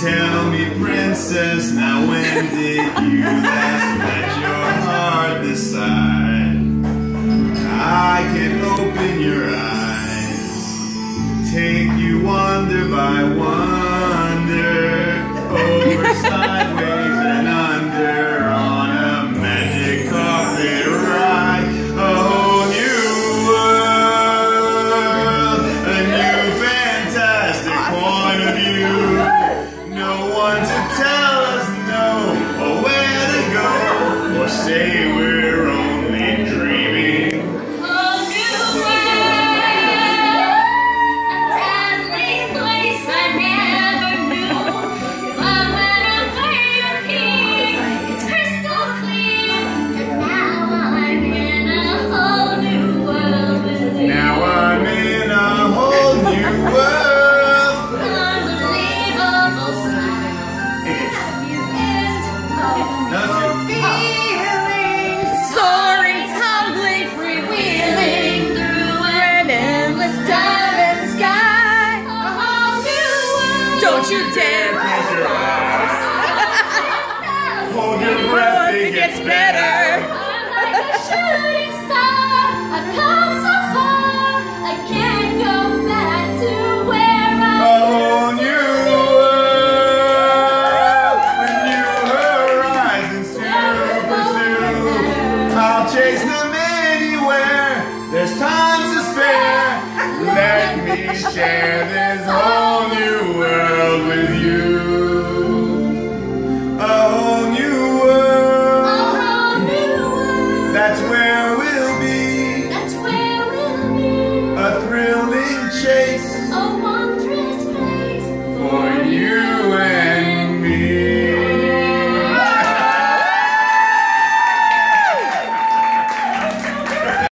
Tell me, princess, now when did you last let your heart decide? I can open your eyes, take you wonder by wonder, one to tell us no or where to go or say Don't you dare close your eyes? Hold your breath, it gets better. I'm like a shooting star. I've come so far. I can't go back to where I A whole new horizons to pursue. I'll chase them anywhere. There's time to spare. Let me share this That's where we'll be.